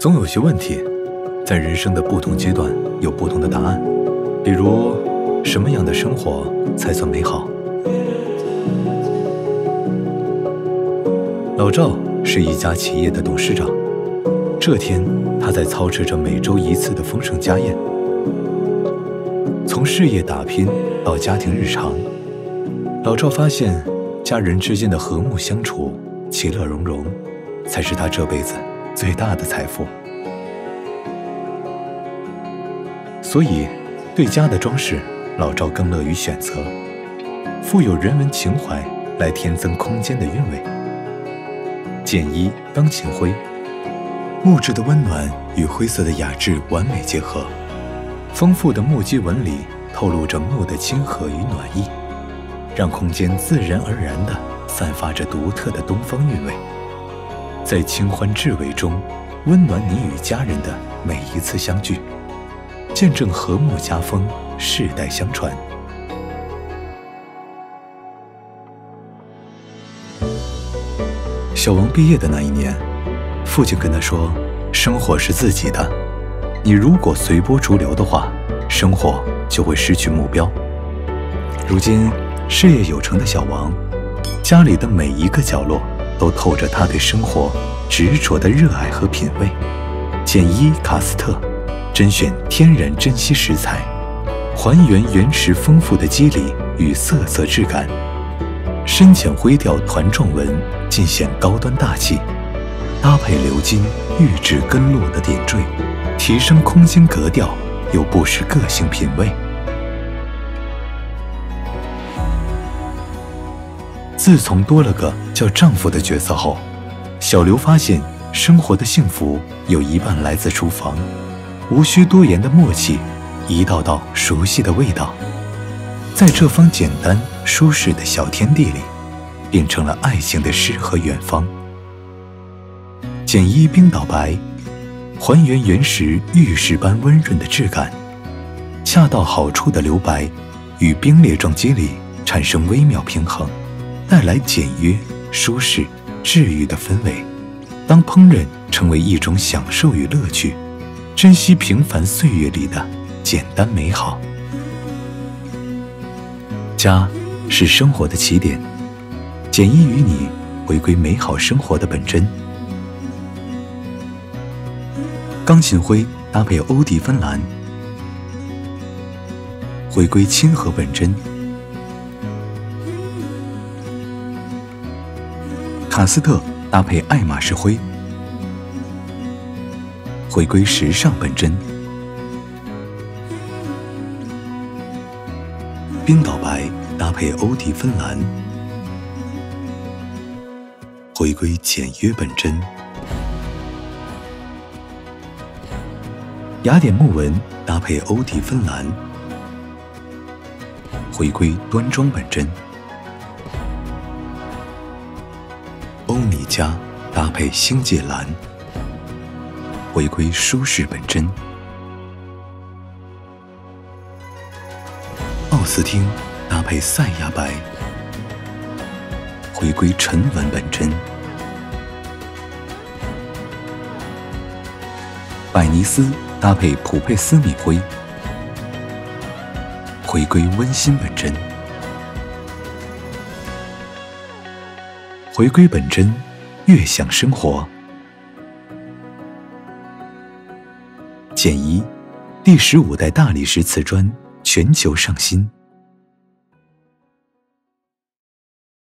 总有些问题，在人生的不同阶段有不同的答案。比如，什么样的生活才算美好？老赵是一家企业的董事长。这天，他在操持着每周一次的丰盛家宴。从事业打拼到家庭日常，老赵发现，家人之间的和睦相处、其乐融融，才是他这辈子。最大的财富，所以对家的装饰，老赵更乐于选择富有人文情怀来添增空间的韵味。简衣钢琴灰，木质的温暖与灰色的雅致完美结合，丰富的木屐纹理透露着木的亲和与暖意，让空间自然而然地散发着独特的东方韵味。在清欢至味中，温暖你与家人的每一次相聚，见证和睦家风世代相传。小王毕业的那一年，父亲跟他说：“生活是自己的，你如果随波逐流的话，生活就会失去目标。”如今，事业有成的小王，家里的每一个角落。都透着他对生活执着的热爱和品味。简一卡斯特，甄选天然珍稀食材，还原原石丰富的肌理与色泽质感。深浅灰调团状纹，尽显高端大气。搭配鎏金玉质根络的点缀，提升空间格调，又不失个性品味。自从多了个叫丈夫的角色后，小刘发现生活的幸福有一半来自厨房，无需多言的默契，一道道熟悉的味道，在这方简单舒适的小天地里，变成了爱情的诗和远方。简一冰岛白，还原原石玉石般温润的质感，恰到好处的留白，与冰裂撞击里产生微妙平衡。带来简约、舒适、治愈的氛围。当烹饪成为一种享受与乐趣，珍惜平凡岁月里的简单美好。家是生活的起点，简易与你回归美好生活的本真。钢琴灰搭配欧迪芬蓝，回归亲和本真。卡斯特搭配爱马仕灰，回归时尚本真；冰岛白搭配欧迪芬蓝，回归简约本真；雅典木纹搭配欧迪芬蓝，回归端庄本真。欧米茄搭配星界蓝，回归舒适本真；奥斯汀搭配赛亚白，回归沉稳本真；百尼斯搭配普佩斯米灰，回归温馨本真。回归本真，悦享生活。简一，第十五代大理石瓷砖全球上新。